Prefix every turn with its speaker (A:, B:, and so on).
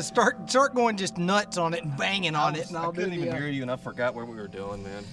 A: I gonna start start going just nuts on it and banging on it, and
B: I
A: I'll do
B: couldn't
A: the.
B: even
A: uh,
B: hear you, and I forgot what we were doing, man.